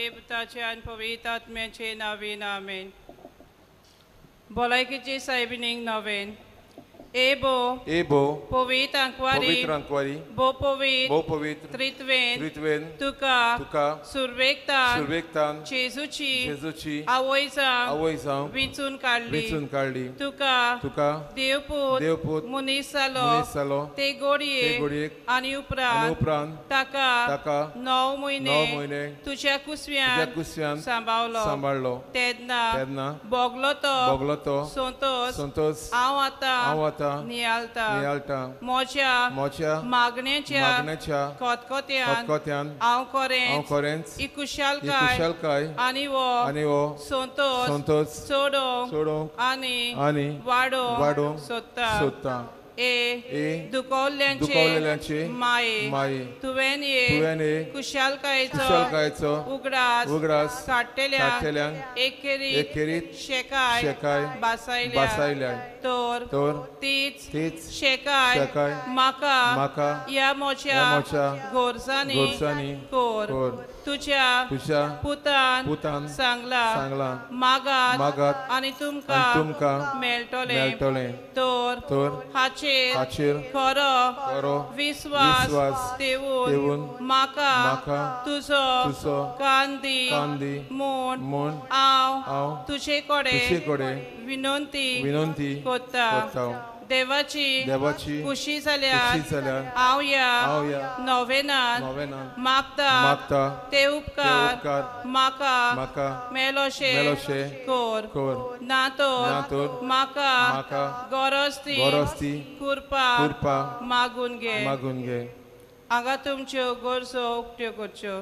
देवताचे आणि पवित्र आत्म्याचे नावे नामेन. भलायकेचे साहेबिनींग नवेन. बो Ebo, पवित्र अंकवारी पवित्र अंकवारी बो पवित्र बहु पवित्र त्रित्वेन त्रित्वेन तुका तुका सुरवेकतान सुरवेकतान जेजूची जेजूची आवयजांग आवय जावं विचून काढली वेचून काढली तुका तुका देवपूत देवपूत मुनीस जालो मनीस जालो ते गोडये ते घडयेक आणि आनी उपरांत उपरांत ताका ताका णव महिने णव महिने तुझ्या तुज्या कुसव्यान कुस्यान सांबाळलो सांबाळलो तेन्ना तेन्ना बोगलो तो बोगलो तो संतोष संतोष हांव आतां हांव आतां नियालता नियाळटा मोच्या मोच्या मागण्याच्या मागण्याच्या खतखत्यान खतखत्यान हांव हांव करें खरेंच ही ही कुशालकाय कुशलकाय आनी वो आनी हो संतोष संतोष सोडोवंक सोडोवंक आनी आनी वाडोवंक वाडोवंक सोदता सोदता ए ए दुखवल्ल्यांचे माये माये तुवें ये तुवें हे कुशालकायेचो कुशलकायेचो उगडास उगडास काडटेल्यांक काडटेल्यांक एकेरीत एकेरीत शेकाय शेकाय बासायल्या बासायल्या तर तर तीच तीच शेकाय शेकाय म्हाका म्हाका या मोच्या या मोच्या गोरसांनी गोरसांनी कोर कोर तुझ्या तुझ्या पुतान पुतान सांगला सांगला मागात मागात आणि तुमका आनी तुमकां मेळटले मेळटलें तर तर हाचेर हाचेर खरो खरो विश्वास विश्वास देऊन देऊन म्हाका म्हाका तुजो तुजो कांदी कांदी म्हूण म्हूण हांव हांव तुजे तुजे कडेन कडेन विनंती विनंती कोत्ता देवाची देवाची खुशी जाल्यार हांव या नोवेनान मागता. ते उपकार. म्हाका मेलोशे. कोर कोर ना तर म्हाका गरज ती कुरपा मागून घे. मागून घे. हांगा तुमच्यो गरजो उक्त्यो करच्यो.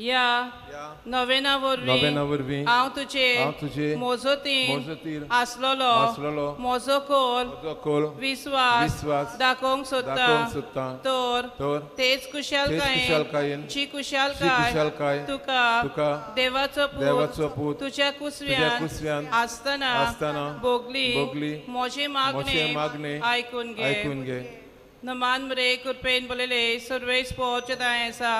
या या. नवेना वरवीं नव्याण्णव वरवीं हांव तुजे हांव तुजे मोजोतीन मोजोतीर आसलोलो आसलोलो म्हजो कोल विश्वास विश्वास दाखोवंक सोदता सोदता तर तर तेच तेच कुशालकायेन जी कुशालकाय कुशलकाय तुका तुका देवाचो देवाचो पूत पूत तुझ्या तुज्या कुसव्यान कुसव्यान आसतना आसतना बोगली बोगली मोजे मागणे मागणे आयकून घे. आयकून घे. नमान मरे कुरपेन बोलेले सर्वेस पोहोचताय आसा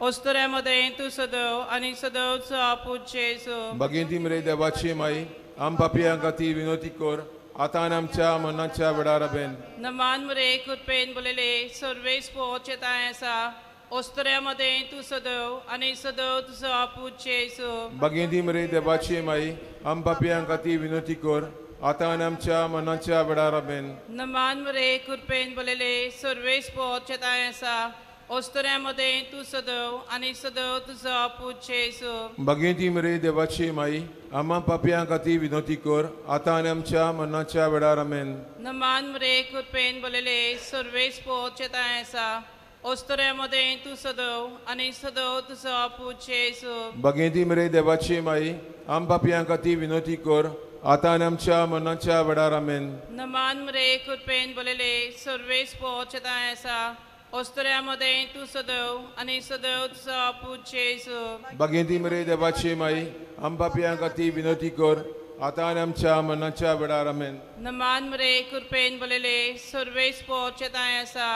ओस्तऱ्यामध्ये तू सदव आणि सदवचो आपूत जेसू भगिनी मरे देवाची माई आम पापियां खाती विनोती कोर आतां आमच्या मनाच्या वेळार बेन नमान मरे कुरपेन बोलेले सर्वेस पोहोचताय आसा ओस्तऱ्यामध्ये तू सदव आणि सदव तुझो जेसू भगिनी मरे देवाची माई आम पापियां खाती विनोती कोर आतां आमच्या मनाच्या वेळार बेन नमान मरे कुरपेन बोलेले सर्वेस पोहोचताय आसा ओस्तऱ्यामध्ये तू सदव आणि सदव तुझो आपूत जेसू भगिनी मरे देवाची माई आम्हा पापियां खाती विनोती कोर आतां आनी आमच्या मनाच्या वेळार बेन नमान मरे कुरपेन बोलेले सर्वेस पोहोचताय आसा. ओस्तऱ्यामध्ये तू सदव आणि सदव तुझो आपूत जेसू भगिनी मरे देवाची माई आम पापियां खाती विनोती कोर आतां आनी आमच्या मनाच्या वेळार बेन नमान मरे कुरपेन बोलेले सर्वेस पोहोचताय आसा. ओस्तऱ्यामध्ये तू सदव आणि सदव तुझो आपूत जेसू भगिनी मरे देवाची माई आम पापियां खाती विनोती कोर आतां आमच्या मनाच्या वेळार बेन नमान मरे कुरपेन बोलेले सर्वेस पोहोचताय आसा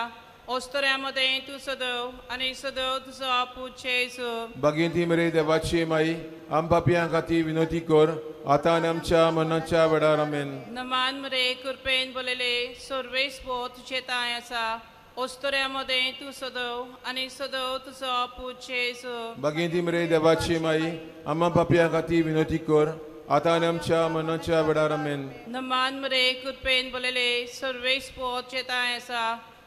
ओस्तऱ्यामध्ये तू सदव आणि सदव तुझो जेसू भगिनी मरे देवाची माई आम पापियां खाती विनोती कोर आतां आमच्या मनाच्या वेळार बेन नमान मरे कुरपेन बोलेले सर्वेस पोहोचताय आसा ओस्तऱ्यामध्ये तू सदव आणि सदव तुझो आपूत जेसू भगिनी मरे देवाची माई आम्हा पापियां खाती विनोती कोर आतां आनी आमच्या मनाच्या वेळार बेन नमान मरे कुरपेन बोलेले सर्वेस पोहोचताय आसा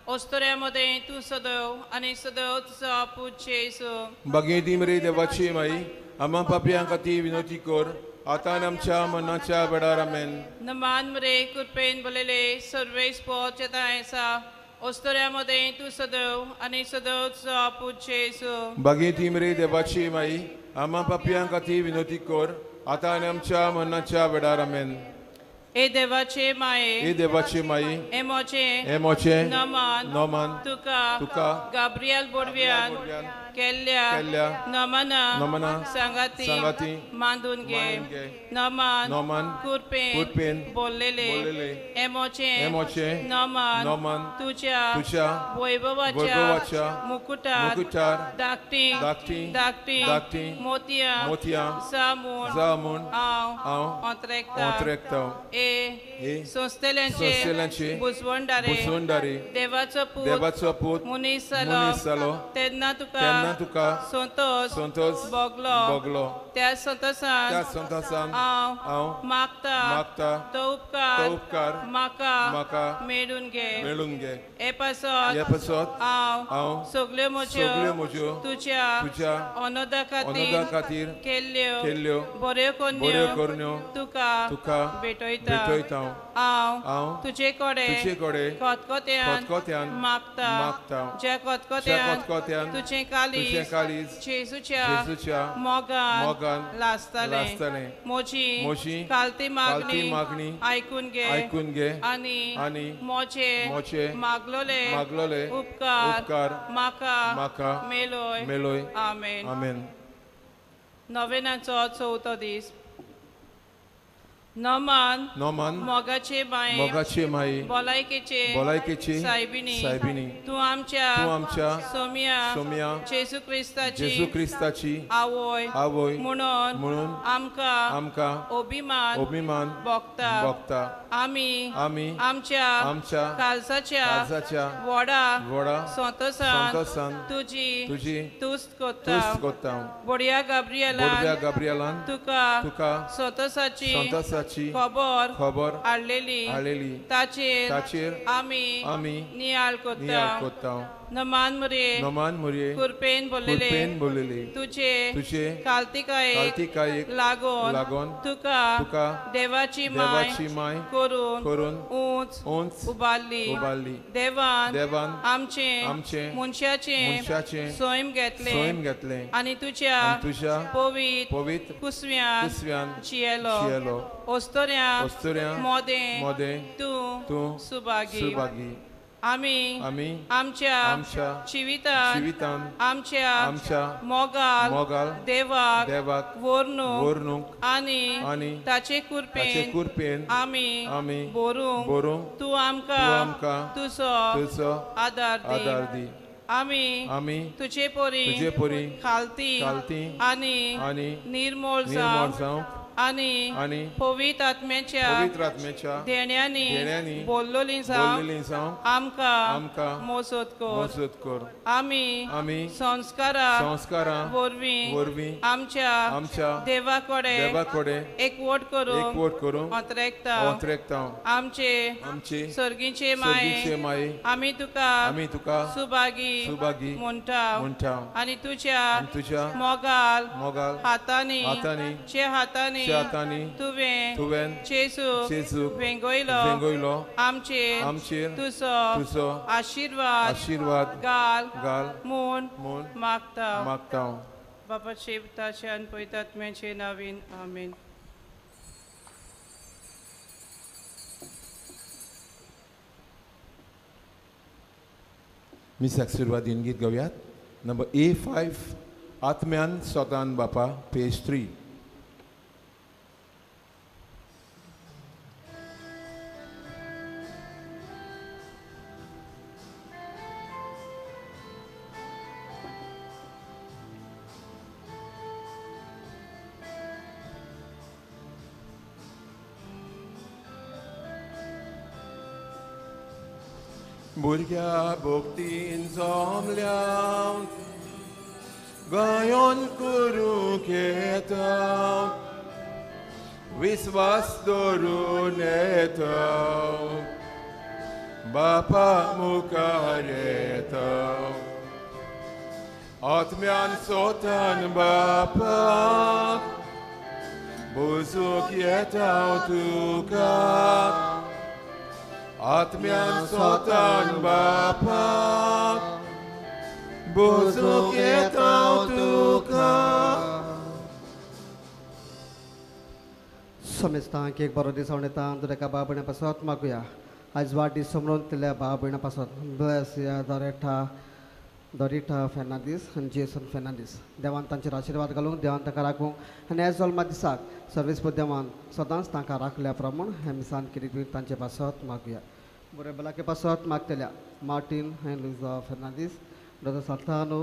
ओस्तऱ्यामध्ये तू सदव आणि सदव तुझो आपूत जेसू भगिनी मरे देवाची माई आम्हा पापियां खाती विनोती कोर आतां आमच्या मनाच्या वेळार बेन नमान मरे कुरपेन बोलेले सर्वेस पोहोचताय आसा ओस्तऱ्यामध्ये तू सदव आणि सदव तुझो आपूत जेसू भगिनी मरे देवाची माई आम्हा पापियां खाती विनोती कोर आतां आनी आमच्या मनाच्या वेळार बेन ए देवाचे माये हे देवाची माई ए मोचे हे मोचे नमान केल्ल्या नमना नमना सांगाती सांगाती मांडून घे. नमान नोमान कुरपेन कुरपेन बोललेले एमोचे एमोचे नमान नोमान तुझ्या तुझ्या वैभवाच्या मुकुटात मुकुटार धाकटी धाकटी धाकटी धाकटी मोतिया मोतिया सामून जामून हांव हांव अंतरेकता अंतरेकता ए ए संस्थेल्यांचे संस्थेल्यांचे बुसवंडारे बुसवंडारे देवाचो पूत देवाचो पूत मुनीस मुनीस जालो जालो तेन्ना तुका तेन्ना तुका संतोष संतोष बोगलो बोगलो त्या संतोषान त्या संतासान हांव हांव मागता मागता तो उपकार तो उपकार म्हाका म्हाका मेळून घे मेळून घे हे पासत हे पासत हांव हांव सगल्यो म्हज्यो सगल्यो म्हज्यो तुज्या तुज्या अनोदा अनुदा खातीर खातीर केल्ल्यो केल्ल्यो बऱ्यो बऱ्यो कन्यो करण्यो तुका तुका भेटयता भेटयता हांव हांव तुजे कडेन तुजे कडेन खतखत्यान खतखत्यान मागता मागता. ज्या खतखत्यान खतखत्यान तुझे कालीज तुजें कालीज जेजूच्या जेजूच्या मोगान मोगान लासताले लासतालें. म्हजी म्हजी कालती मागणी मागणी आयकून घे आयकून घे आनी आनी मोचे मोचे मागलोले मागलोले उपकार उपकार म्हाका म्हाका मेलोय मेलोय आमेन आमेन नवेनाचो चवथो दीस नमान नोमान मोगाचे बाये मोगाची माई भलायकेचे भलायकेची सायबिणी सायबिणी तू आमच्या तूं आमच्या सोमिया सोम्या जेजू क्रिस्ताची जेजू क्रिस्ताची आवय आवय म्हणून म्हणून आमकां आमकां अभिमान अभिमान भोगता. भोगता. आमी आमी आमच्या आमच्या कालसाच्या काळजाच्या वडा व्हडा संतोसान संतोषान तुजी तुजी तुस्त कोत्ता. तुस्त कोत्ता. बडिया बोडव्या गाब्रियलान गाब्रियलान तुका तुका संतोषाची संतोषाची खबर खबर हाडलेली हाडलेली ताचेर ताचेर आमी आमी नियाळ नियाळ कोत्ता कोत्ता नमान मरे नमान मुरये कुरपेन बोललेले कुरपेन बोललेली तुझे तुझे कालतिकायेक कालतिकायेक लागोन लागोन तुका तुका देवाची माय देवाची माय करून करून उंच उंच उबारली उबारली देवान देवान आमचे आमचे मनशाचे मनशाचे सोयम घेतले सोयम घेतले आणि तुझ्या तुझ्या पवित पवित्र कुसव्यान कुसव्यान चियेलो चियेलो ओस्तोऱ्या वस्तुऱ्या मोदे मोदे तूं तूं सुभागी सुभागी आमी आमी आमच्या आमच्या जिवितान जिवितान आमच्या आमच्या मोगाल मोगाल देवाक देवाक वर्णूक वर्णूक आणि आनी ताचे कुरपेन कुरपेन आमी आमी बोरूंक बोरूंक तूं आमकां आमकां तुजो तुजो आदार आदार दी दी. आमी आमी तुजे पोरी तुजे पोरी खालती खालती आनी आनी निर्मोळ निर्मळ जावं आनी आनी पवित्र आत्म्याच्या पवित्र आत्म्याच्या देण्यांनी देण्यांनी बोललोली जावं बोललेली जावंक आमकां आमकां मोसत कर मजत कर आमी आमी संस्कारा संस्कारां वरवीं वरवीं आमच्या आमच्या देवा कडेन देवा कडेन एकवट करून एकवट करून अंतरेकता अंतरेकता. आमचे आमचे सर्गीचे सर्गीचे माये माये आमी तुका आमी तुका सुभागी सुभागी म्हणटा म्हणटा आणि तुझ्या आनी तुज्या मोगाल मोगाल हातांनी हातांनी चे हातांनी चे हातांनी तुवें तुवें चेसू चेचूक वेंगोयलो वेंगोयलो आमचेर आमचेर तुजो तुजो आशीर्वाद आशीर्वाद गाल घाल म्हूण म्हूण मागता मागता बाबा शेवताचे आनी पयतात्म्याचे नावीन आमेन मिसाक सुरवातीन गीत गावयात नंबर ए फायव आत्म्यान स्वतान बापा पेज थ्री भुरग्या भोगतीन जमल्या गोंयान करूंक येता विस्वास दवरून येता बापा मुखार येता आत्म्यान सोतान बापाक बुजूक येता तुका आत्म्यान सोतान बापाक बुजूक येता तुका एक बरो दीस हांव येता आमचो एका भाव भयणा पासत मागुया आयज वाट दीस समरोन दिल्या भयणा पासत ब्लेस या दरेठा. दरिटा फेर्नांदीस आणि जेसन फेर्नांदीस देवान त्यांचे आशीर्वाद घालूंक देवान ताका राखूंक आनी एज ऑल मात दिसाक सर्वीस पद देवान सदांच तांकां राखल्या प्रमाण हे मिसान किदें बी तांचे पासत मागया. बरें भलाके पासत मागतल्या. मार्टीन हें लुजा फेर्नांदीस डॉक्टर सातानो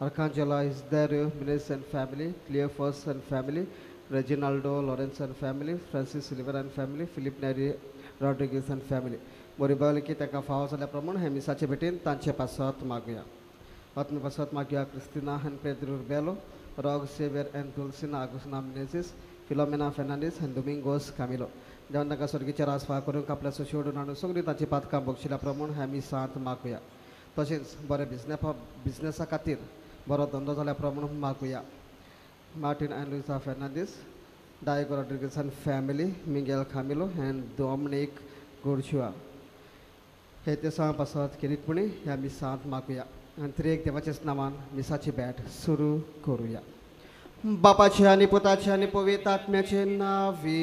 अर्कांजला इज देर Menezes and family क्लिएफर्स and family Reginaldo Lawrence and family Francis Silver and family Philip Nery Rodrigues and family. बोरीबावली ताका फावो जाल्या प्रमाण हे मिसाचे भेटेन तांचे पासत मागुया आत्म पासत मागुया क्रिस्तिना हॅन पेद्रूर बेलो रॉग सेवियर एन तुलसिना आगुसना मिनेसिस फिलोमेना फेर्नांडीस हॅन डोमिंगोस कामिलो देवान ताका स्वर्गीचे रासफा करूंक आपल्या सोशोडून हाडून सगळीं तांची पातकां बक्षिल्या प्रमाण हे मिसांत मागुया तशेंच बरे बिजनेसा बिजनेसा खातीर बरो धंदो जाल्या प्रमाण मागुया Martin and Luisa Fernandes Diego Rodrigues family Miguel Camilo and Dominic गोर्शुआ हे ते पासत किरीतपणी ह्या मिसांत मागुया आनी त्रेक देवाचेच नांवान मिसाची बॅट सुरू करुया बापाचे आनी पुताचे आनी पवित्र आत्म्याचे नावी.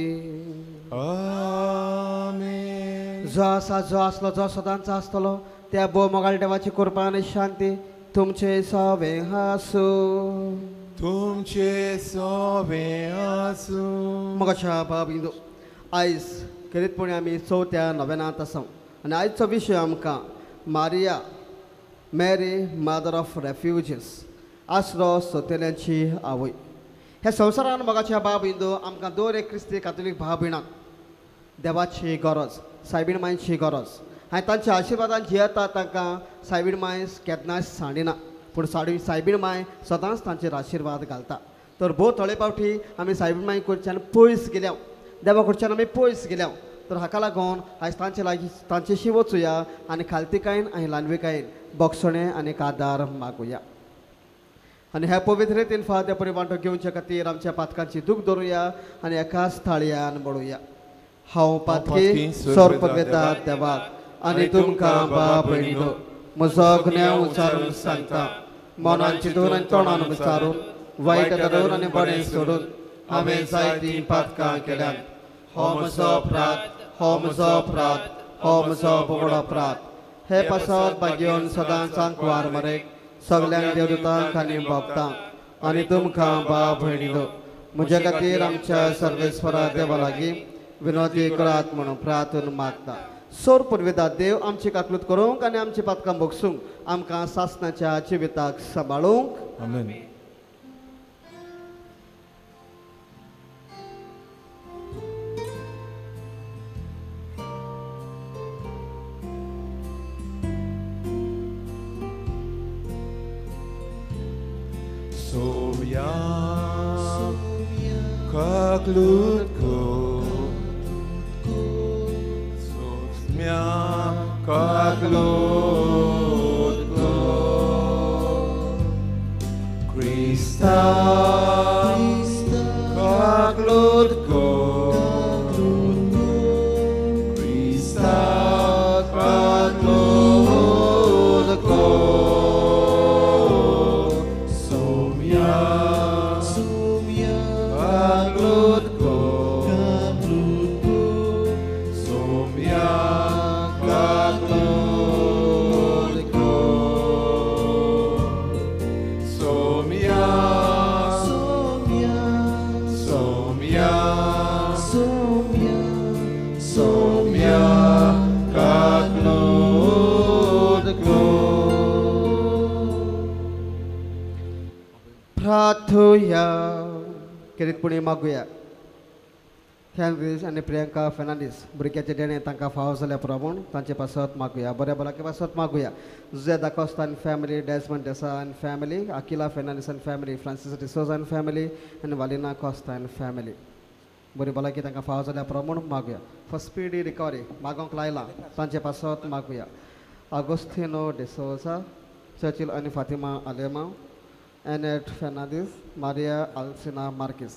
जो आसा जो आसलो जो सदांच आसतलो त्या भोव मोगाळ देवाची कृपा आनी शांती तुमचे सवे हासू तुमचे सोवे आसू मोगाच्या बाब आयज करीतपणी आमी चवथ्या नव्यानांत आसा आनी आयचो विशय आमकां Maria Mary mother of refugees आसरो सोतेल्यांची आवय हे संवसारान मोगाच्या बाब इंदू आमकां दोन एक क्रिस्ती कातोलीक भाव भयणांक देवाची गरज सायबीण मायची गरज हांवें तांच्या आशिर्वादान जियेता तांकां सायबीण माय केन्नाय सांडिना पूण साडी सायबीण माय सदांच तांचेर आशिर्वाद घालता तर भोव थोडे फावटी आमी सायबीण माय कडच्यान पयस गेल्या देवा कडच्यान आमी पयस गेल्या तर हाका लागून आयज तांचे लागीं तांचेशी वचुया आनी खालतिकायेन आनी लानविकायेन बोगसणे आनी आदार मागुया. आनी ह्या पवित्र रितीन फाद्या परिवांटो घेवचे खातीर आमच्या पातकांची दूख धरुया आनी एकाच थाळयान बळुया हांव पातकी सोर पदवेता देवाक आनी तुमकां बाप भयणीनो म्हजो गुन्यांव उचारून सांगता. मनान चिंतून आनी तोंडान विचारून वायट धरून आनी बरें सोडून हांवें जायतीं पातकां केल्यान. हो म्हजो अपराध होम म्हजो अपराध हो म्हजो बोगडो अपराध हे पासत बागेवन सदांच सांकवार मरेक सगल्यांक देवदूतांक आनी भक्तांक आनी तुमकां बाप भयणीनो म्हजे खातीर आमच्या सर्वेस्वरा देवा लागीं विनोदी करात म्हणून प्रार्थून मागता। सोर पुर्विदा देव आमची काकलूत करूंक आनी आमची पातकां बोगसूंक आमकां सासनाच्या जिविताक सांबाळूंक Amen. sumyak kaglutko sumyak kaglutko Krista प्रार्थुया. पुणे मागुया. थँक्स आनी प्रियंका फेर्नांडीस भुरग्याचे देणे तांकां फावो जाल्या प्रमाण तांचे पासत मागुया. बऱ्या बऱ्या पासत मागुया. जुझे दाकोस्ता आनी फॅमिली डेस्मंड डेसा आनी फॅमिली अकिला फेर्नांडीस आनी फॅमिली फ्रांसीस डिसोज आनी फॅमिली आनी वालिना कोस्ता आनी फॅमिली. बरी भलायकी तांकां फावो जाल्या प्रमाण मागुया. फर्स्ट स्पीडी रिकवरी मागोक लायला. तांचे पासत मागुया. आगोस्थिनो डिसोजा चर्चिल आनी फातिमा आलेमा Annette फेर्नांदीस मारिया आल्सिना मार्कीस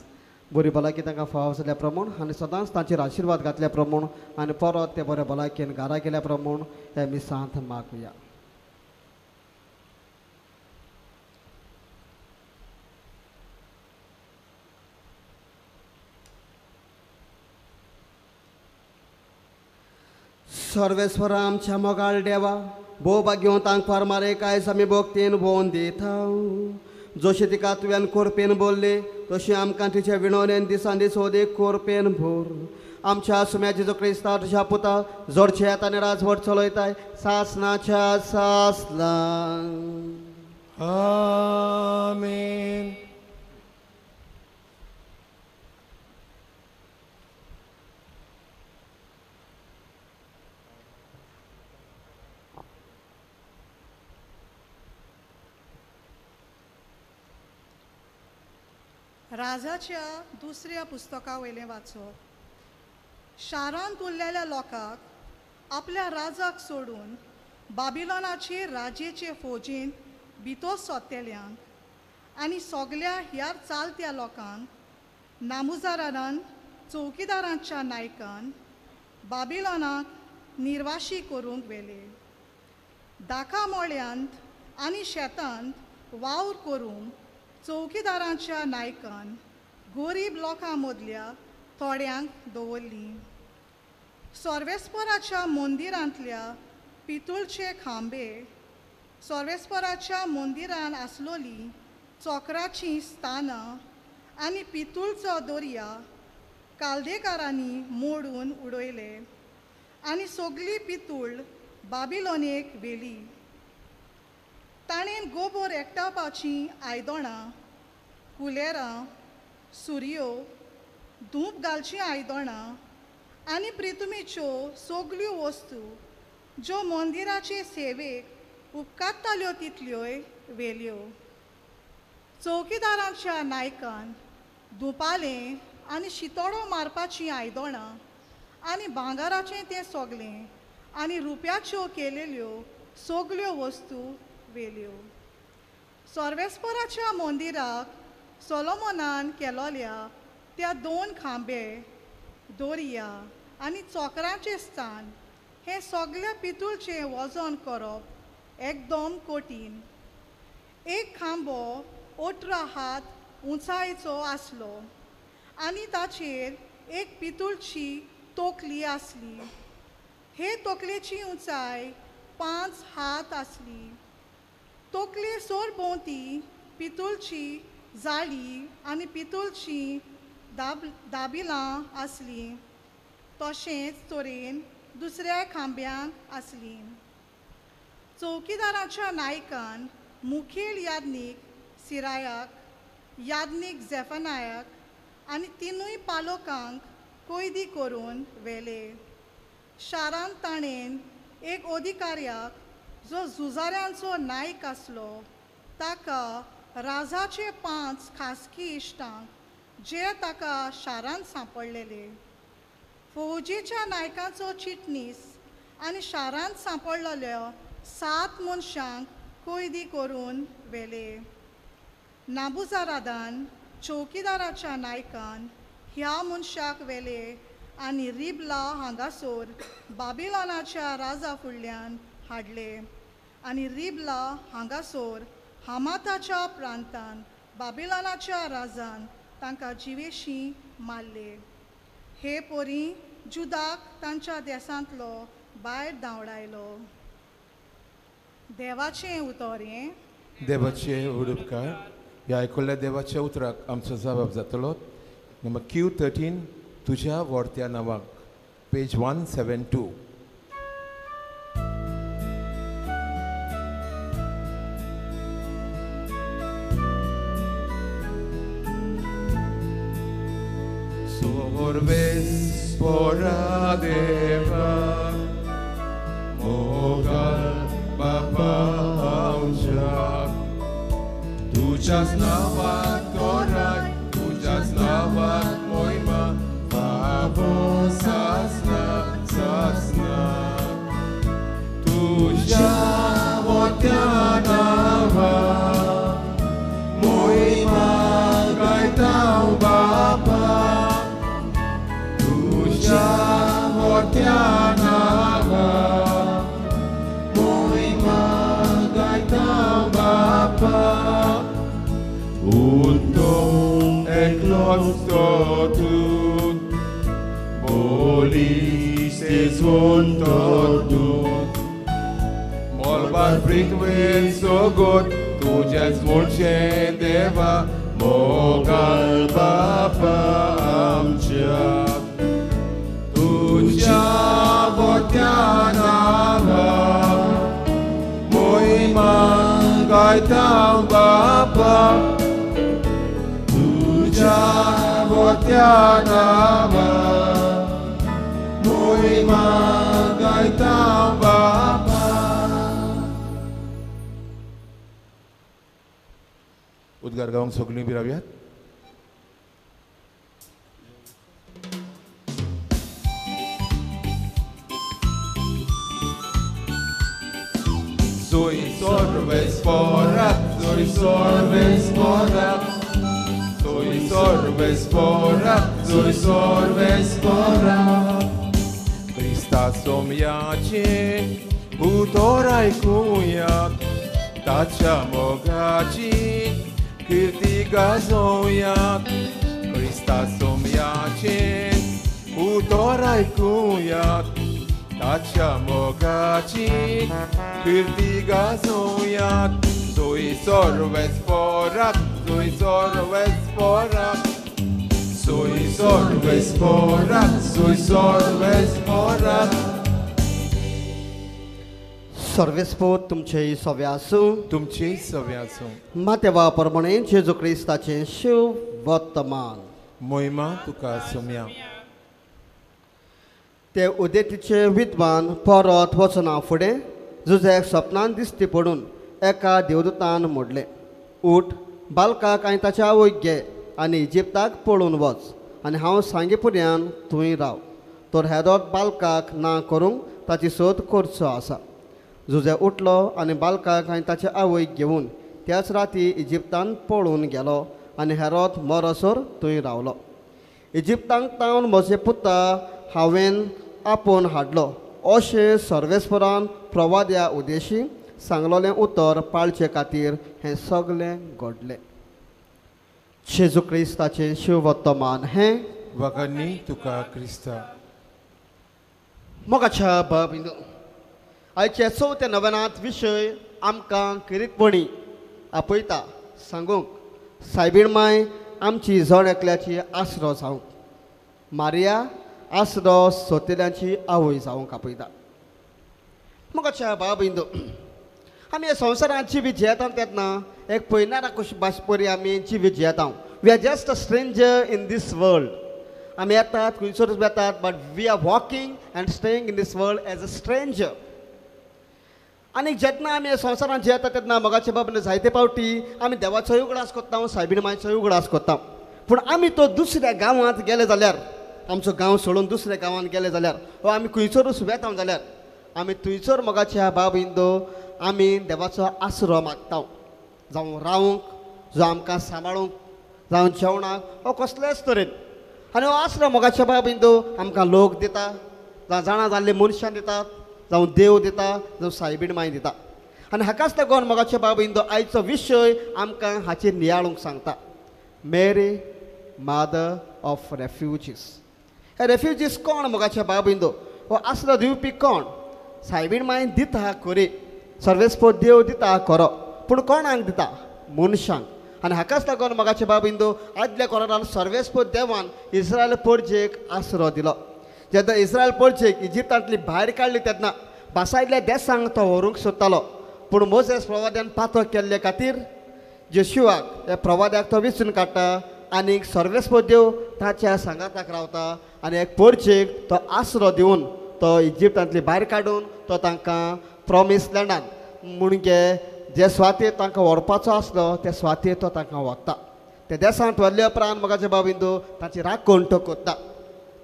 बरी भलायकी तांकां फाव आसल्या प्रमाण आनी सदांच तांचेर आशिर्वाद घातल्या प्रमाण आनी परत ते बऱ्या भलायकेन घरा गेल्या प्रमाण हे मिसांत मागुया सर्वेस्वरा आमच्या मोगाळ देवा भोव घेवन तांक फार्मारे कांयच आमी भोगतेन भोवन दिता जशें तिका तुवें कोरपेन बोल्ले तशें आमकां तिच्या विणवणेन दिसान दीस ओदेक हो कोरपेन भोर. आमच्या सुम्याचे जो क्रिस्तांव तुझ्या पुता जोडचे आनी राजवट चलयताय सासनाच्या सासला. आमेन. राजाच्या दुसऱ्या पुस्तका वयलें वाचप शारांत उरलेल्या लोकांक आपल्या राजाक सोडून बाबिलोनाचे राजेचे फौजीन भितर सोदतेल्यांक आनी सगल्या ह्या चालत्या लोकांक नामुजारान चौकीदारांच्या नायकान बाबिलोनाक निर्वाशी करूंक वेले. दाका मोळ्यांत आनी शेतांत वावर करूंक चौकीदारांच्या नायकान गरीब लोकां मदल्या थोड्यांक दवरली. सोर्वेस्पराच्या मंदिरांतल्या पितूळचे खांबे सोर्वेस्पराच्या मंदिरान आसलोली चोकराची स्थानां आनी पितूळचो दर्या कालदेकारांनी मोडून उडयले. आनी सगली पितूळ बाबिलोनेक व्हेली ताणें गोबोर एकटावपाचीं आयदोणां कुलेरां सुरयो धूप घालचीं आयदोणां आनी प्रितुमेच्यो सगल्यो वस्तू ज्यो मंदिराचे सेवेक उपकारताल्यो तितल्योय व्हेल्यो चौकीदारांच्या नायकान धुपालें आनी शितोडो मारपाचीं आयदोणां आनी भांगाराचें तें सोगलें आनी रुप्याच्यो केलेल्यो सगल्यो वस्तू वेल्यो. सोर्वेस्पराच्या मंदिराक सोलोमोनान केलोल्या त्या दोन खांबे दोरया आनी चोकरांचें स्थान हें सगल्या पितूळचें वजन करप एकदम कठीण. एक खांबो अठरा हात उंचायेचो आसलो आनी ताचेर एक पितूळची तोकली आसली. हे तोकलेची उंचाय पांच हात आसली. तोकले सोर भोंवती पितुलची जाळी आनी पितूळची दाब दाबिलां आसलीं तशेंच तरेन दुसऱ्या खांब्यांक आसलीं चौकीदाराच्या नायकान मुखेल यादनीक सिरायाक यादनीक झेफनायाक आनी तिनूय पालोकांक कैदी करून व्हेले. शारांत ताणेन एक अधिकाऱ्याक जो झुजाऱ्यांचो नायक आसलो ताका राजाचे पांच खासगी इश्टांक जे ताका शारांत सांपडलेले. फौजीच्या नायकाचो चिटणीस आनी शारांत सांपडलेल्या सात मनशांक कैदी करून व्हेले. नाबुजारादान चौकीदाराच्या नायकान ह्या मनशाक व्हेले आनी रिबला हांगासर बाबिलॉनाच्या राजा फुडल्यान हाडले. आनी रिबला हांगासर हामाताच्या प्रांतान बाबिलानाच्या राजान तांकां जिवेशी मारले. हे पोरी जुदाक तांच्या देसांतलो भायर धांवडायलो. देवाचें उतर हें देवाचे उडुपकार ह्या आयकल्ल्या देवाच्या उतराक आमचो जबाब जातलो. नंबर क्यू थर्टीन तुज्या व्हडत्या नांवाक page one seven two poder. पृथ्वीर सोगोत तुझ्याच मूळचे देवा मोगाल बापा आमच्या तुझ्या बोत्या नावा मोहिमा गायता बापा तुझ्या बोत्या नावा मोहिमा गायता बापा Edgar Gawang Soglin Birabiat. Soy sorbes porrat, soy sorbes porrat. Soy sorbes porrat, soy sorbes porrat. Krista som jači, utoraj kujat, tača mogači. Câștigazoiat, Cristasomiacin, utorai cuiat, Tacia mogaci, câștigazoiat, Zui sorves forat, zui sorves forat, Zui sorves forat, zui sorves forat, सर्वेस्पोत तुमचे सव्या आसूं तुमचे सव्याचो मातेवा प्रमाणे जेजू क्रिस्ताचे शिव वर्तमान मोहिमा तुका सोम्या. ते उदेतीचे विद्वान परत वचना फुडें जुजेक सपनान दिसती पडून एका देवदूतान मोडले. उठ बालकाक आनी ताच्या आवयक घे आनी इजिप्ताक पळून वच आनी हांव सांगे फुड्यान थंय राव. तर हेदोत बालकाक ना करूंक ताची सोद करचो आसा. जुजे उठलो आनी बालकाक आनी ताच्या आवयक घेवन त्याच राती इजिप्तान पळून गेलो आनी हेरोत मरसोर थंय रावलो. इजिप्तांक तावन म्हजे पुता हांवें आपोवन हाडलो. अशें सर्वेस्परान प्रवाद्या उदेशी सांगलोलें उतर पाळचे खातीर हें सगलें घडलें. जेजू क्रिस्ताचें शिव वर्तमान हें वगनी तुका क्रिस्ता मोगाच्या बाबिंदू आयचे चवथे नवनाथ विशय आमकां किरीतपणी आपयता सांगूंक सायबीण माय आमची जण एकल्याची आसरो जावंक मारिया आसरो सोतेल्यांची आवय जावंक आपयता. मोगाच्या बाबिंदू आमी ह्या संवसारांत जिवीत जियेता तेन्ना एक पयनारा कशी भाश परी आमी जिवीत जियेता we are just a stranger in this world आमी येतात खंयसरूच येतात but we are walking and staying in this world as a stranger आनी जेन्ना आमी ह्या संवसारांत जियेता तेन्ना मोगाचे बाबतींत जायते पावटी आमी देवाचोय उगडास कोत्ता सायबीण मायचोय उगडास कोत्ता पूण आमी तो दुसऱ्या गांवांत गेले जाल्यार आमचो गांव सोडून दुसऱ्या गांवांत गेले जाल्यार वा हो, आमी खंयसरूच वेता जाल्यार आमी थंयसर मोगाच्या बाब इंदो आमी देवाचो आसरो मागता. जावं रावूंक जावं आमकां सांबाळूंक जावं जेवणाक हो कसलेच तरेन आनी हो आसरो मोगाच्या बाब इंदो आमकां लोक दिता जावं जाणा जाल्ले मनशां दितात जावं देव दिता जावं सायबीण माय दिता. आनी हाकाच लागून मोगाचे बाबीन तो आयचो विशय आमकां हाचेर नियाळूंक सांगता. मेरी मादर ऑफ रेफ्युजीस. हे रेफ्युजीस कोण मोगाचे बाबीन इंदो? हो आसरो दिवपी कोण? सायबीण मायन दिता खरी सर्वेस्पो देव दिता खरो पूण कोणाक दिता? मनशांक आनी हाकाच लागून मोगाचे बाबीन इंदो आदल्या कोरान सर्वेस्पो देवान इस्रायल परजेक आसरो दिलो. जेन्ना इस्रायल परजेक इजिप्तांतली भायर काडली तेन्ना बासायल्या देसांक तो व्हरूंक सोदतालो पूण मोजेस प्रवाद्यान पातो केल्ले खातीर जेशुवाक ह्या प्रवाद्याक तो विचून काडटा आनीक सर्वेस्पो देव ताच्या सांगाताक रावता आनी एक परजेक तो आसरो दिवन तो इजिप्तांतली भायर काडून तो तांकां प्रॉमीस लँडान मुणगे जे स्वातेर तांकां व्हरपाचो आसलो त्या स्वातेर तो तांकां व्हरता. त्या देसांत व्हरले उपरांत मोगाचे बाबिंदो ताची राखण तो कोत्ता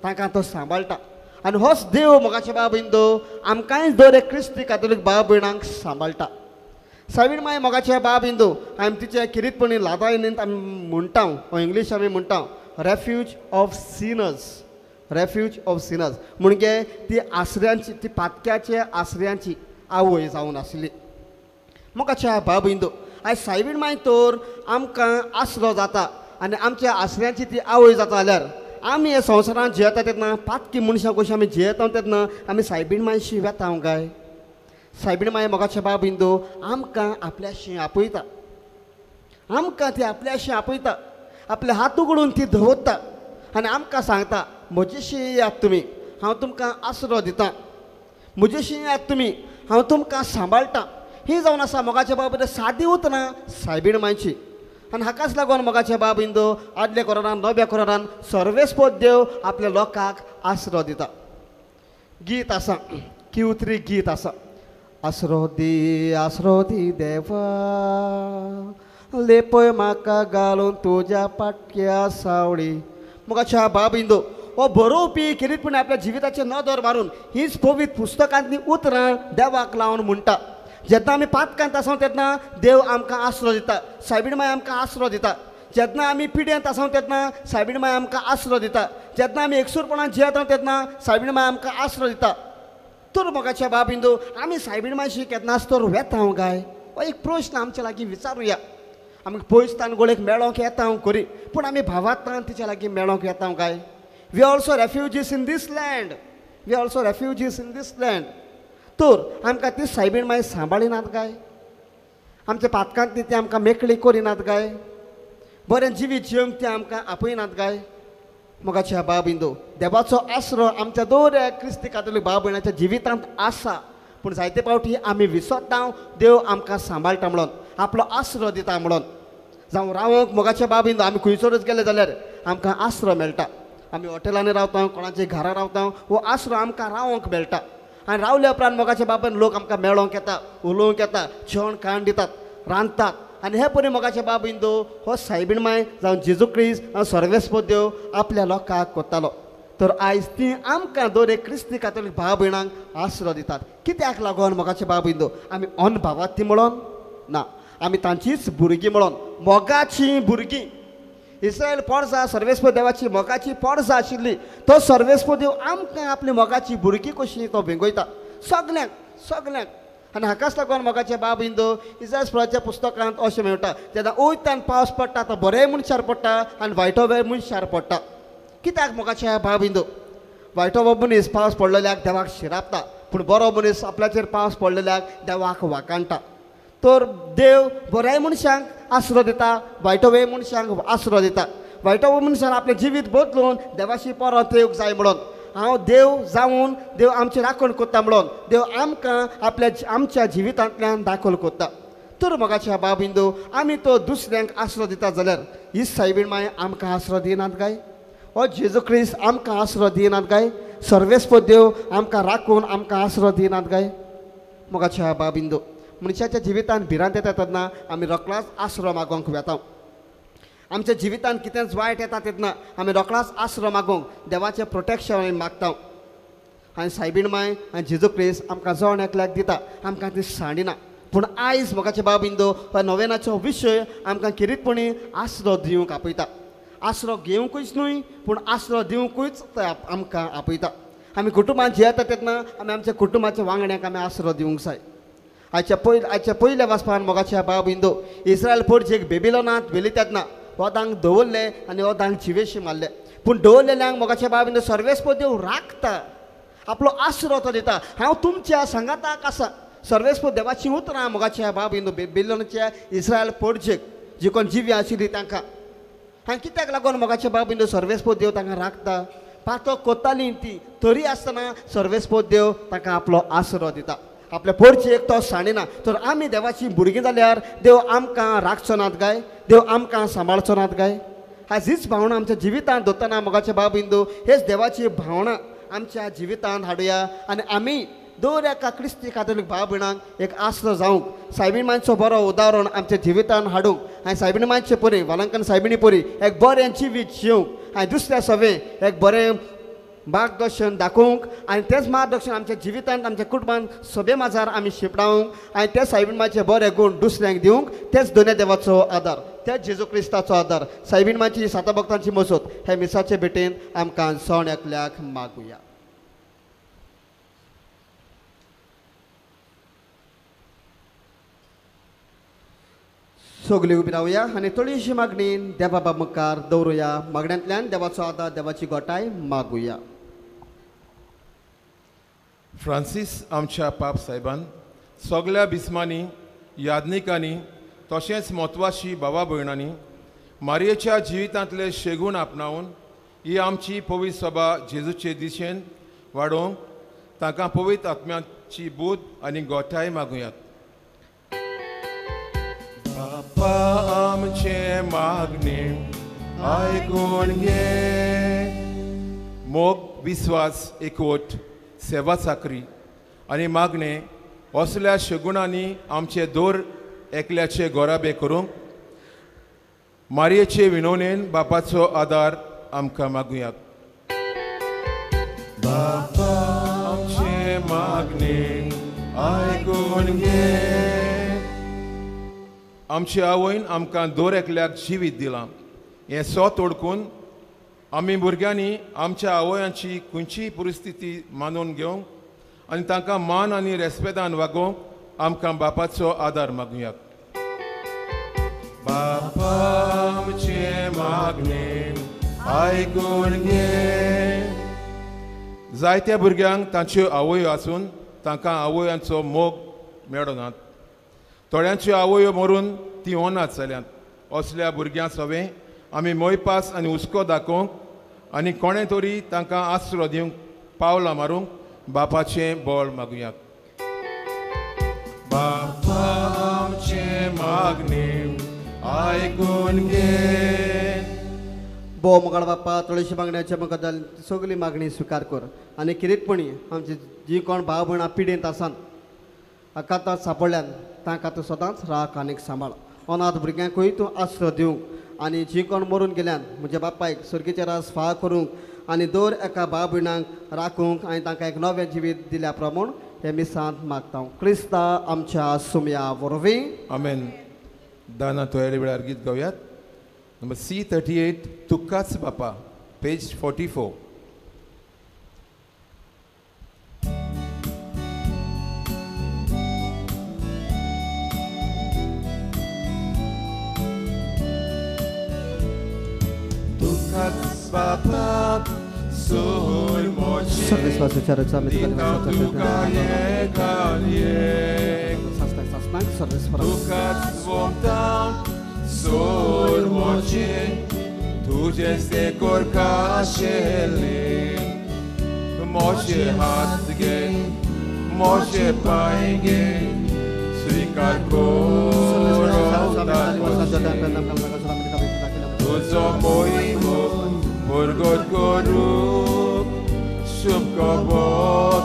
तांकां तो सांबाळटा आनी होच देव मोगाचे बाब इंदो आमकांय दर एक क्रिस्ती कातोलीक बाब भयणांक सांबाळटा सावीण माय मोगाचे बाबिंदो आमी तिचे किरीतपणी लादायनींत आमी म्हणटा हो इंग्लीश आमी म्हणटा refuge of sinners refuge of sinners म्हणजे ती आसऱ्यांची ती पातक्याचे आसऱ्यांची आवय जावन आसली मोगाच्या बाबिंदो आयज सायबीण माय तर आमकां आसरो जाता आनी आमच्या आसऱ्यांची ती आवय जाता जाल्यार आमी हे संवसारांत जियेता तेन्ना पातकी मनशां कशी आमी जियेता तेन्ना आमी सायबीण मायशी वेता काय? सायबीण माय मोगाचे बाब बिंदू आमकां आपल्याशी आपयता. आमकां ती आपल्याशी आपयता. आपले हात उगडून ती धवत्ता. आनी आमकां सांगता म्हजेशी यात तुमी हांव तुमकां आसरो दितां. म्हजेशी यात तुमी हांव तुमकां सांबाळटां ही जावन आसा मोगाच्या बाबतींत सादी उतरां सायबीण मायची आनी हाकाच लागून मोगाच्या बाब इंदो आदल्या कोरोनान नव्या कोरोनान सर्वेस्पोद देव आपल्या लोकांक आसरो दिता. गीत आसा किवत्री गीत आसा. आसरो दी आसरो दी देवा लेपय म्हाका घालून तुज्या पाटक्या सावळी. मोगाच्या बाब इंदू हो बरोवपी किरीतपणे आपल्या जिविताचे नदर मारून हीच पवित पुस्तकांतली उतरां देवाक लावन म्हणटा जेन्ना आमी पातकांत आसा तेन्ना देव आमकां आसरो दिता। सायबीण माय आमकां आसरो दिता। जेन्ना आमी पिड्यांत आसा तेन्ना सायबीण माय आमकां आसरो दिता। जेन्ना आमी एकसूरपणान जियेता तेन्ना सायबीण माय आमकां आसरो दिता। तर मोगाच्या बाबिंदो आमी सायबीण मायशी केन्ना तर वेता हांव काय? हो एक प्रश्न आमच्या लागीं विचारुया। आमी पयस तान गोळेक मेळोंक येता हांव खरी पूण आमी भावातान तिच्या लागीं मेळोंक येता हांव काय? We also refugees in this land we also refugees in this land तर आमकां ती सायबीण मागीर सांबाळिनात काय? आमच्या पातकांत ती आमकां मेकळी करिनात काय? बरें जिवीत जिवंक ती आमकां आपयनात काय? मोगाच्या बाबिंदो देवाचो आसरो आमच्या दोऱ्या क्रिस्ती कातोलीक भाव भयणाच्या जिवितांत आसा. पूण जायते फावटी आमी विसरता देव आमकां सांबाळटा म्हणून आपलो आसरो दिता म्हणून. जावं रावंक मोगाच्या बाबिंदो आमी खंयसरूच गेले जाल्यार आमकां आसरो मेळटा. आमी हॉटेलांनी रावता कोणाच्या घरा रावता हो आसरो आमकां रावंक मेळटा. आनी रावल्या उपरांत मोगाच्या बाबान लोक आमकां मेळोंक येता उलोवंक येता जेवण खाण दितात रांदतात. आनी हे परी मोगाच्या इंदू हो सायबीण माय जावं जेजू क्रिस्त जावं सर्वेस्पद देव आपल्या लोकांक कोत्तालो. तर आयज ती आमकां दोन एक क्रिस्ती कातोलीक भाव भयणांक आसरो दितात. कित्याक लागून मोगाचे बाब इंदू? आमी अनभावात म्हणून ना. आमी तांचीच भुरगीं म्हणून मोगाचीं भुरगीं. इस्रायल पोरसा सर्वेस्व देवाची मोगाची पोरसा आशिल्ली. तो सर्वेस्व देव आमकां आपली मोगाची भुरगीं कशी तो भिंगयता? सगल्यांक सगल्यांक आनी हाकाच लागून मोगाचे बाब इंदो? इस्रायल स्प्राच्या पुस्तकांत अशें मेळटा जेन्ना वयतान पावस पडटा तो बरेंय म्हूण शार पडटा आनी वायटो वेळ शार पडटा. कित्याक मोगाचे बाब इंदो? वायटो मनीस पावस पडलेल्याक देवाक शिरापता पूण बरो मनीस आपल्याचेर पावस पडलेल्याक देवाक वाकाणटा. तर देव बऱ्याय मनशांक आसरो दिता. वायटोवे मनशांक आसरो दिता. वायटोवे मनशान आपलें जिवीत बदलून देवाशी परत येवंक जाय म्हणून. हांव देव जावन देव आमची राखण कोत्ता म्हणून. देव आमकां आपल्या आमच्या जिवितांतल्यान दाखल कोत्ता तर मोगाच्या बाबिंदो आमी तो दुसऱ्यांक आसरो दिता जाल्यार ही सायबीण माय आमकां आसरो दिनात काय हो जेजू क्रिस्त आमकां आसरो दिनात काय सर्वेस्पद देव आमकां राखून आमकां आसरो दिनात काय मोगाच्या बाबिंदो मनशाच्या जिवितांत भिरांत येता तेन्ना आमी रोखडोच आसरो मागोंक वेता आमच्या जिवितांत कितेंच वायट येता तेन्ना आमी रोखडोच आसरो मागोंक देवाचें प्रोटेक्शन आमी मागता आनी सायबीण माय आनी जेजू क्रिस्त आमकां जण एकल्याक दिता आमकां ती सांडिना. पूण आयज मोगाचे बाबिंदो हो नोवेनाचो विशय आमकां किरीतपणी आसरो दिवंक आपयता. आसरो घेवंकूच न्हय पूण आसरो दिवंकूच आमकां आपयता. आमी कुटुंबांत जियेता तेन्ना आमी आमच्या कुटुंबाच्या वांगड्यांक आमी आसरो दिवंक जाय. आयच्या पयल आयच्या पयल्या वाचपान मोगाच्या बाब इंदो इस्रायल पोरजेक बेबिलोनांत व्हेली तेन्ना वदांक दवरले आनी वदांक जिवेशी मारले पूण दवरलेल्यांक मोगाच्या बाब इंदो सर्वेस्पद देव राखता आपलो आसरो तो दिता हांव तुमच्या संगाताक आसा सर्वेस्पद देवाची उतरां मोगाच्या बाब इंदो बेबिलोनाच्या इस्रायल पोरजेक जी कोण जिवी आशिल्ली तांकां हांव कित्याक लागून मोगाच्या बाब इंदो सर्वेस्पद देव तांकां राखता पातो कोत्ताली ती तरी आसतना सर्वेस्पद देव तांकां आपलो आसरो दिता आपल्या पोरचेक तो साणिना तर आमी देवाची भुरगीं जाल्यार देव आमकां राखचो नात काय देव आमकां सांबाळचो नात काय हाजीच भावना आमच्या जिवितांत दोताना मोगाचे बाब इंदू हेच देवाची भावना आमच्या जिवितांत हाडुया. आनी आमी दर एका क्रिस्ती कातोलीक भाव भयणांक एक आसरो जावंक. सायबीण मानचो बरो उदाहरण आमच्या जिवितांत हाडूंक. हांवें सायबीण मानचे परी वालांकन सायबिणी परी एक बरें जिवीत जिवंक. हांवें दुसऱ्या सवें एक बरें मार्गदर्शन दाखोवंक आनी तेच मार्गदर्शन आमच्या जिवितांत आमच्या कुटुंबांत सोबे माजार आमी शिपडावंक आनी त्या सायबीणमाचे बरे गूण दुसऱ्यांक दिवंक तेच दोनूय देवाचो आदार तेच जेजू क्रिस्ताचो आदार. सायबीणमाची साता भक्तांची मसोत हे मिसाचे भेटेन आमकां सण एकल्याक मागुया. सगळी उबी रावया आनी थोडीशी मागणी देवा बाबा मुखार दवरुया. मागण्यांतल्यान देवाचो आदार देवाची गोठाय मागुया. फ्रांसीस आमच्या पाप साहेबान सगल्या बिस्मांनी यादनिकांनी तशेंच म्हत्वाशी भावा भयणांनी मारयेच्या जिवितांतले शेगूण आपणावन ही आमची पवित्र सभा जेजूचे दिशेन वाडोवंक तांकां पवित्र आत्म्याची बूद आनी गोठाय मागुयात. बापा आमचे मागणे आयकून घे. मोग विस्वास एकवट. सेवा चाकरी आनी मागणे असल्या शगुणांनी आमचे दोर एकल्याचे गोराबे करूंक मारयेचे विनवणेन बापाचो आदार आमकां मागुयात. बापा आमचे मागणे आयकून घे. आमचे आवयन आमकां दोर एकल्याक जिवीत दिलां. हें सोत ओळखून आमी भुरग्यांनी आमच्या आवयांची खंयचीय परिस्थिती मानून घेवंक आनी तांकां मान आनी रेस्पेदान वागोवंक आमकां बापाचो आदार मागुयात. बापाचे मागणे आयकून घे. जायत्या भुरग्यांक तांच्यो आवयो आसून तांकां आवयांचो मोग मेळनात. थोड्यांच्यो आवयो मरून ती ओनात जाल्यांत. असल्या भुरग्यां सवें आमी मोयपास आनी हुस्को दाखोवंक आनी कोणें तरी तांकां आसरो दिवंक पावलां मारूंक बापाचें बळ मागुया बापा आमचे मागणे आयकून घे. भोव मुखार बाप्पा तुळशी मागण्याच्या मुखार सगळी मागणी स्विकार कर. आनी किरीतपणी आमची जी कोण भाव भयणां पिडेंत आसात आकांतां सापडल्यान तांकां तूं सदांच राख आनीक सांबाळ अनाथ भुरग्यांकूय तूं आसरो दिवंक आनी जी कोण मरून गेल्यान म्हज्या बापायक सर्गीचे रास फाळ करूंक आनी दर एका भाव भयणांक राखूंक आनी तांकां एक नवें जिवीत दिल्या प्रमाण हे मिसांत मागता. क्रिस्ता आमच्या सुमया वरवीं. आमेन. दाना तोयले वेळार गीत गावयात नंबर सी थर्टी एट तुकाच बापा पेज फोर्टी फोर. तुकाच बापा सोय मोचे सर्वेस्वासाच्या रचा दिता तुका येगाल येग सासनाक सर्वेस्वरा तुकाच वोगतां सोर मोचे तुझे से कोरका शेले मोचे हात घे मोचे पाय घे स्वीकार तुझो मोहिमो मुरगोत करूक शुभ कबोत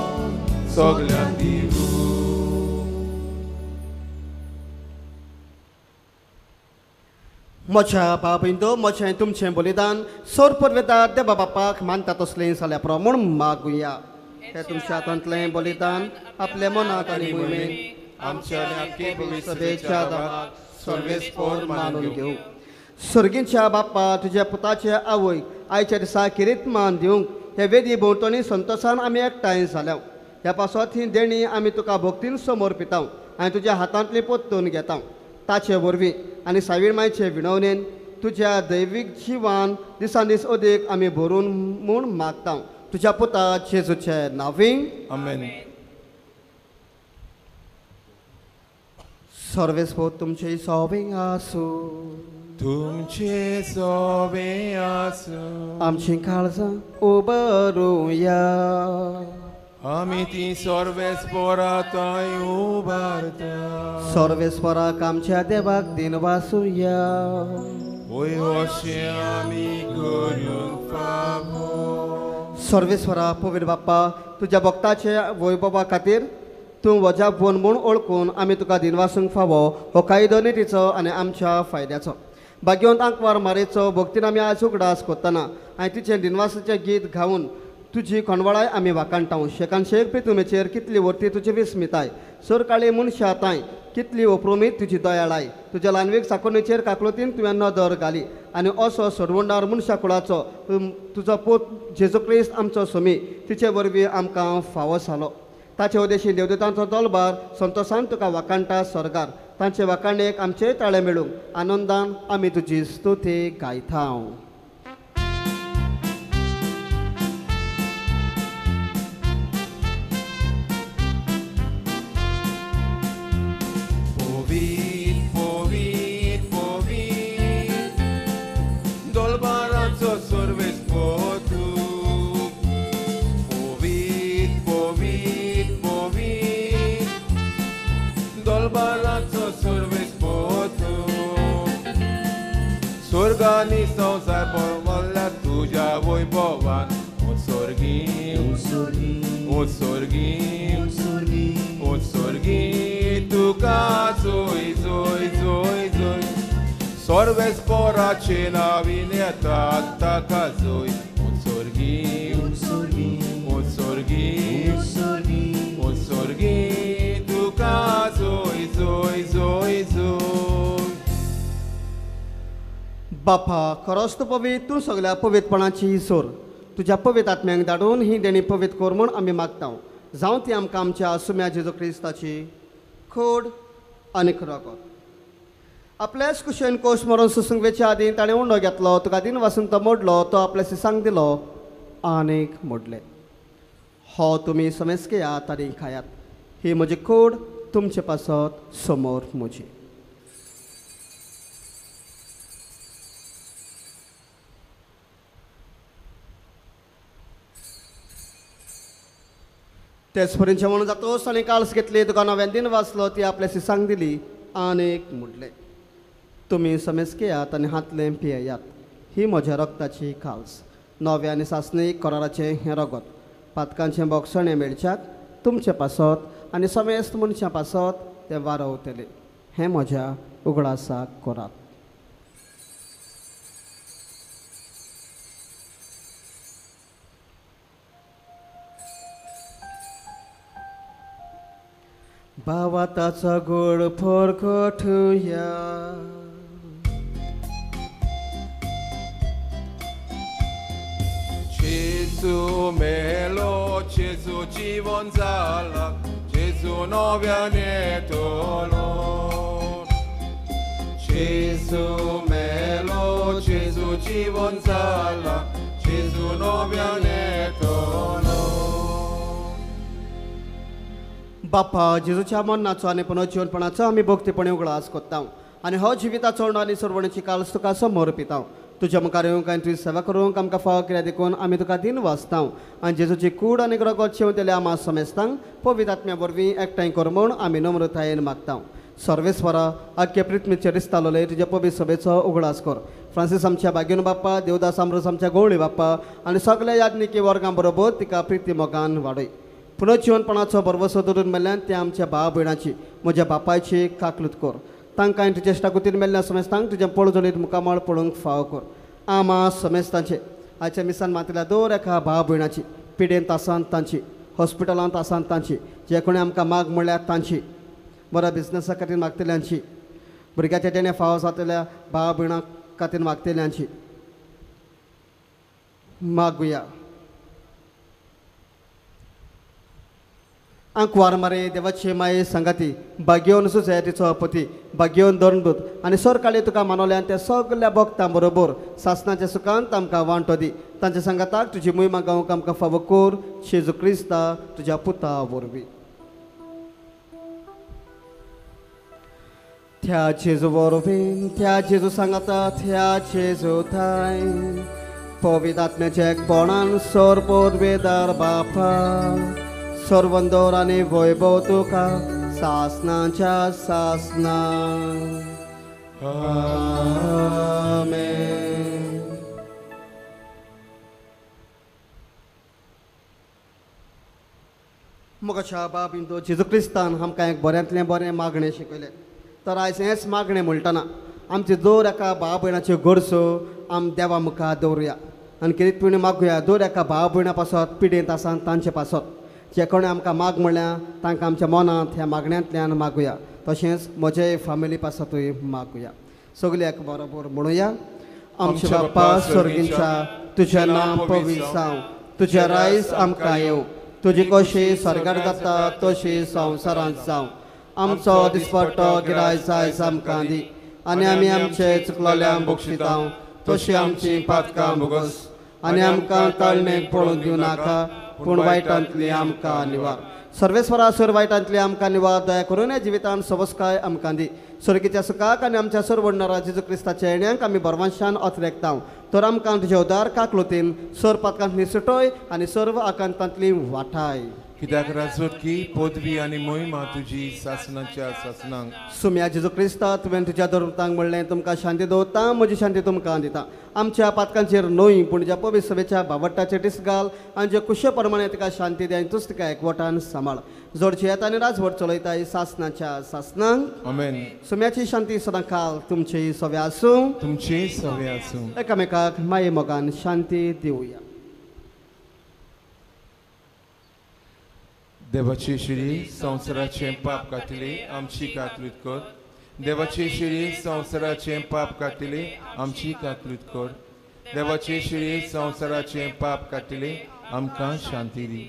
सगळ्यांक दिवूं म्हज्या बाबींदो म्हजें तुमचें बलिदान सोर परवेता देवा बापाक मानता तसलें जाल्या प्रमाण मागुया हे तुमच्या हातांतलें बलिदान आपल्या मनात आनी मोहिमेन आमच्या आख्खे सभेच्या भविष्याच्या दाराक सर्वेस्पोर मानून घेऊ सर्गींच्या बाप्पा तुज्या पुताचे आवय आयच्या दिसा किरीत मान दिवंक हे वेदी भोंवतणी संतोशान आमी एकठांय जाल्या ह्या पासत ही देणी आमी तुका भक्तीन समर्पिता आनी तुज्या हातांतली पोत्तून घेता ताचे वरवीं आनी सावीर मायचे विणवणेन तुज्या दैवीक जिवान दिसान दीस अदीक आमी भरून म्हूण मागता तुज्या पुता जेजूचे नावीं आमेन सर्वेस्पो तुमचे सवें आसूं तुमचे सोबे आसूं। आमची काळजां उबरूया आमी ती सर्वेस्पोराताय उबारता सर्वेस्वराक आमच्या देवाक दिन वासुया। ओय अशें आमी करूंक फावो सर्वेस्वरा पवीर बाप्पा तुज्या भक्ताचे वैभवा खातीर तूं वजा बोन म्हूण ओळखून आमी तुका दिनवासूंक फावो हो कायदो नितीचो आनी आमच्या फायद्याचो। भाग्यवंतांक आंकवार मारेचो भक्तीन आमी आज डास कोत्ताना. आनी तिचें दिनवासाचें गीत गावन तुजी खणवळाय आमी वाकाणटाव शेकान शेक प्रितुमेचेर कितली वर्ती तुजी विस्मिताय. सर काळी कितली ओप्रोमीत तुजी दयाळाय. तुज्या लानवेक साकोणेचेर काकलोतीन तुवें नदर घाली. आनी असो सोडवंडार मनशा कुळाचो तुजो पूत जेजू क्रिस्त आमचो समी तिचे वरवीं आमकां फावो जालो ताचे उद्देशी देवदेतांचो दलबार संतोशान तुका वाकाणटा स्वर्गार तांचे वाकाणेक आमचे ताळे मेळूंक. आनंदान आमी तुजी स्तुती गायता lição sai bola tuja voi un un un un un tu caso izoi zoi zoi sorves pora cena vine tata casoi un sorghi un un un un बापा खरोच तूं पवित तूं सगल्या पवितपणाची सोर तुज्या पवित आत्म्यांक धाडून ही देणी पवित कोर म्हूण आमी मागता जावं ती आमकां आमच्या सुम्या जेजू क्रिस्ताची खोड आनी खरोखर. आपल्याच कुशेन कोश मारून सुसंगेच्या आदीं ताणें उंडो घेतलो तुका दिन वासून तो मोडलो तो आपल्या सिसांक दिलो आनीक मोडले. हो तुमी समेज घेयात आनी खायात. ही म्हजी खोड तुमचे पासत समोर म्हजी तेच म्हणून जेवण जातोच आनी काल्स घेतली तुका नव्यान दिन वाचलो ती आपल्या सिसांक दिली आनीक म्हटलें तुमी समेज घेयात आनी हातलें पियेयात ही म्हज्या रक्ताची काल्स नव्या आनी सासणीक कराराचें हें रगत. पातकांचें बोगसण हें मेळच्याक तुमचे पासत आनी समेस्त मनशां पासत तें वारवतलें हें म्हज्या उगडासाक कोरात. बावाताचा गोड फोडकोठूया Gesù melo, Gesù ci vonzala, Gesù no vianetolo. Gesù melo, Gesù ci vonzala, बाप्पा जेजूच्या मरणाचो आनी पुनर्जीवनपणाचो आमी भक्तीपणे उगडास कोत्ता आनी हो जिविताचो उंडो आनी सोडवणीची काल्स तुका समोर पिता तुज्या मुखार येवंक आनी तुजी सेवा करूंक आमकां फाव कित्याक देखून आमी तुका दिन वाचता आनी जेजूची कूड आनी ग्रगत शेवतेले आमा समेस्तांक पवित आत्म्या वरवीं एकठांय कर म्हूण आमी नम्रतायेन मागता सर्वेस्वरा आख्खे पृथ्वीचे रिस्तालोले तुज्या पवित सभेचो उगडास कर फ्रांसीस आमच्या बागेन बाप्पा देवदास आमरस आमच्या गवळी बाप्पा आनी सगल्या याज्ञिकी वर्गां बरोबर तिका प्रिती मोगान वाडय पुनर्जीवनपणाचो भरवसो धरून मेल्ल्यान ते आमच्या भाव भयणाची म्हज्या बापायची काकलूत कर. तांकां हांवें तुज्या इश्टाकुतीन मेल्ल्या समेस्तांक तुज्या पळजोलीत मुकामळ पळोवंक फाव कर. आमा समेस्तांचे आयच्या मिसान मातिल्या दर एका भाव भयणाची पिडेंत तासान तांची हॉस्पिटलांत आसात तांची जे कोणी आमकां माग म्हणल्यार तांची बऱ्या बिझनसा खातीर मागतल्यांची भुरग्याच्या तेणे फाव जातल्या भाव भयणां खातीर मागतल्यांची. मागुया. अंकवार मारे देवाचे माये संगाती भाग्योन सोसायटीचो पती भाग्योन दंडूत आनी सर काळी तुका मानवल्यान त्या सगल्या भक्तां बरोबर सासनाच्या सुखांत आमकां वांटो दी तांच्या संगाताक तुजी मोहिमा गावंक आमकां फावो कोर शेजू क्रिस्ता तुज्या पुता वरवीं त्या जेजू वरवीं त्या जेजू सांगाता त्या जेजू थाय पवित आत्म्याच्या एकपणान सोर वेदार बापा सर्वंदोराने आनी वैभव तुका. सासनाच्या सासना. आमेन. मोगाच्या बाब इंदो जेजू क्रिस्तान आमकां एक बऱ्यांतलें बरें मागणें शिकयलें तर आयज हेंच मागणें म्हणटना आमचे जोर एका भाव भयणाच्यो गरजो आम देवा मुखार दवरुया आनी कितें पिणी मागुया दर एका भाव भयणा पासत पिडेंत आसा तांचे पासत. जे कोणें आमकां माग म्हणल्यार तांकां आमच्या मनांत ह्या मागण्यांतल्यान मागुया. तशेंच म्हजे फॅमिली पासतूय मागुया. सगल्यांक बरोबर म्हणुया आमचे बाप्पा स्वर्गींच्या तुजें नांव पवित्र जावं तुजें रायस आमकां येवं. तुजी कशी स्वर्गार जाता तशी संवसारांत जावं. आमचो दिसपट्टो गिराय जाय आमकां दी. आनी आमी आमचे चुकलोल्यांक बक्षिता तशी आमची पातकां भोगस आनी आमकां ताळणेक पळोवन दिवं नाका. पूण वायटांतली आमकां निवार. सर्वेस्वरा सर वायटांतली आमकां निवार. दया करून ह्या जिवितान सबस्काय आमकां दी सर्गीच्या सुखाक आनी आमच्या सर वडणारा जेजू क्रिस्ताच्या येण्याक आमी बरवांशान ओतरेकता तर आमकां तुज्या उदार काकलोतीन सर पातकांतली सुटोय आनी सर्व आकांतांतली वाठाय. कित्याक राजवटकी पदवी आनी मोहिमा तुजी सासनाच्या सासनांक सुम्या जेजू क्रिस्ता तुवें तुज्या धर्मतांक म्हणलें तुमकां शांती दवरता म्हजी शांती तुमकां दिता आमच्या पातकांचेर न्हय पूण ज्या पवित्र सभेच्या बाबट्टाचेर दीस घाल आनी जे कुशे प्रमाणे तिका शांती दे आनी तूंच तिका एकवटान सांबाळ जोडची येता आनी राजवट चलयताय सासनाच्या सासनांक अमेन सुम्याची शांती सदां काल तुमची सव्या आसूं तुमचे सवे आसूं एकामेकाक माये मोगान शांती दिवया देवाची शिरी संवसाराचे पाप काटिले आमची काकलीत कर देवाची शिरी संवसाराचे पाप काटिले आमची काकलीत कर देवाची शिरी संवसाराचे पाप काटिले आमकां शांती दी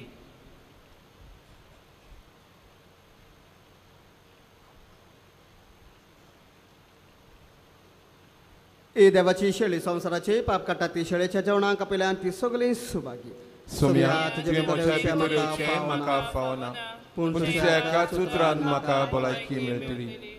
ए देवाची शेळी संवसाराचे पाप काटा ती शेळेच्या जेवणाक आपल्यान ती सगळी सुभागी सोम्या तुजे तुवें भितर येवचें म्हाका फावना. पूण तुज्या एकाच उतरान म्हाका भलायकी मेळटली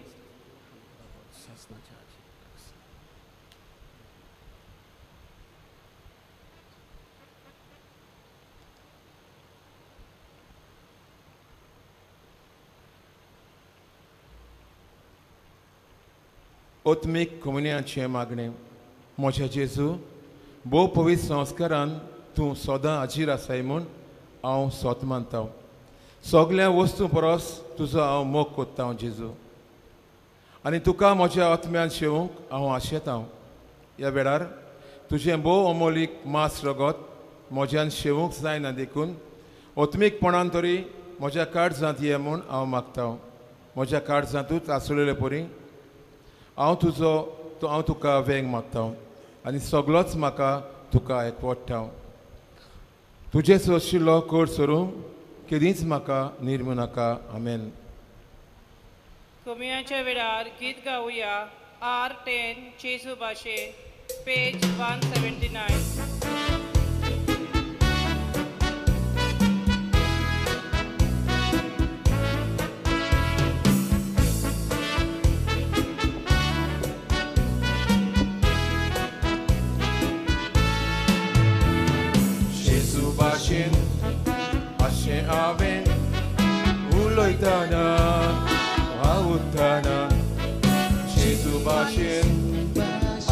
ओत्मीक मागणें म्हज्या जेजू भोव पवित्र संस्कारान तूं सोदां हाजीर आसाय म्हूण हांव सोत मानता सगल्या वस्तू परस तुजो हांव मोग कोत्ता जेजू। आनी तुका म्हज्या आत्म्यान शेवूंक हांव आशेता ह्या वेळार तुजें भोव अमोलीक मास रगत म्हज्यान शेवूंक जायना देखून ओत्मीकपणान तरी म्हज्या काळजांत ये म्हूण हांव मागता म्हज्या काळजांतूच आसलेले परी हांव तुजो हांव तुका वेंग मागता आनी सगळोच म्हाका तुका एकवडटा तुजे आशिल्लो कोड सरूं केदींच म्हाका निर्मू नाका. आमेन. कमयाच्या वेळार गीत गावया आर टेन चेजू भाशे पेज वन सेवेंटी नायन.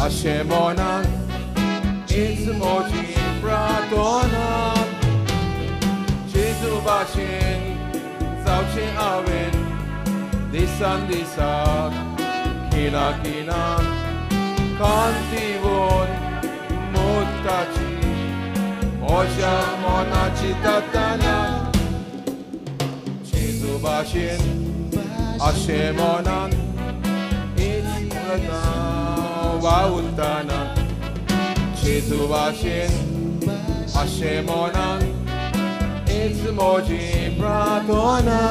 अशें मनान हीच म्हजी प्रार्थना जेजू भाशेन जावचें हांवें दिसान दिसाक खिणा खिणाक कांतीवून मुक्ताची म्हज्या मनाची ताताना जेजू भाशेन अशें मनान हीच उलयता वावुरतना जेजू भाशेन अशें मनान हीच म्हजी प्रार्थना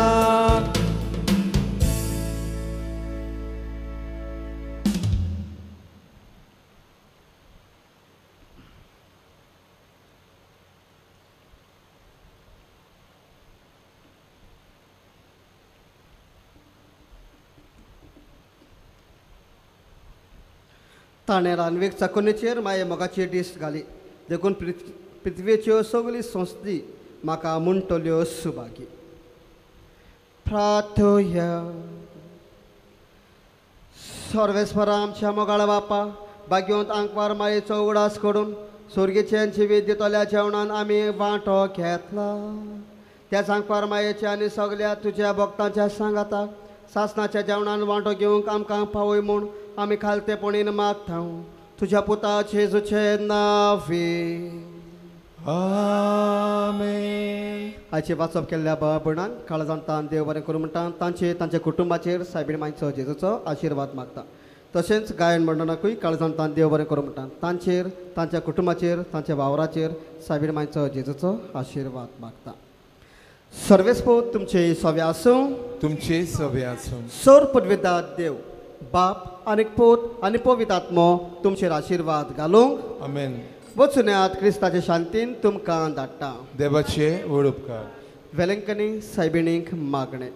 ताणें रानवेक चाकोनीचेर माये मोगाची डिस्ट घाली. देखून पृथ्वी पृथ्वीच्यो सगळी संस्थी म्हाका म्हणटल्यो सुभागी प्रार्थया सर्वेस्वरा आमच्या मोगाळ बापा भाग्योंत आंकवार मायेचो उडास करून सुर्गेचे जिवीत दितल्या जेवणान आमी वांटो घेतला. त्या आंकवार मायेच्या आनी सगल्या तुज्या भक्तांच्या सांगाताक सासनाच्या जेवणान वांटो घेवंक आमकां पावय म्हूण आमी खालतेपणीन मागता तुज्या पुता जेजूचे नावे. आयचे वाचप केल्ल्या बाबणाक काळजांत तान देव बरें करूं म्हणटा तांचे तांच्या कुटुंबाचेर सायबीण मायचो जेजूचो आशिर्वाद मागता. तशेंच गायन मंडळाकूय काळजांत तान देव बरें करूं म्हणटा तांचेर तांच्या कुटुंबाचेर तांच्या वावराचेर सायबीण मायचो जेजूचो आशिर्वाद मागता. सर्वेस्पो तुमचे सव्या आसूं. तुमचे सवे आसूं. सर पदवेदार देव. बाप आनी पोत आनी पवित्र आत्मो तुमचेर आशिर्वाद घालूंक आमेन वचुन्यांत क्रिस्ताचे शांतीन तुमकां धाडटा देवाचे व्हड उपकार. वेलंकनी सायबिणीक मागणें.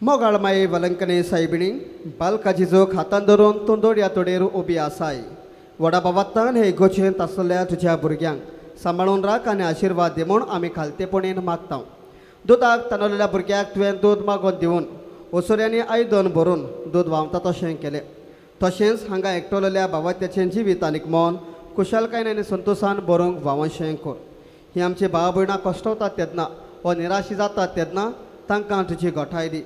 मोगाळ माये वेलंकनी सायबिणी बालकाजीजो हातान धरून तोंदोड ह्या तोडेर उबी आसाय. वडा बाबातान हे इगोचेंत आसलेल्या तुज्या भुरग्यांक सांबाळून राख आनी आशिर्वाद दी म्हूण आमी खालतेपणीन मागता दुदाक तांदळलेल्या भुरग्याक तुवें दूद मागोवन दिवन ओसोऱ्यांनी आयदन भरून दूद व्हांवता तशें केलें. तशेंच हांगा एकटोलेल्या भावात्याचें जिवीत आनीक मन कुशलकायेन आनी संतोशान भरूंक व्हांवशें कर. ही आमची भाव भयणां कश्टवतात तेन्ना वा निराशी जातात तेन्ना तांकां तुजी घोटाय दी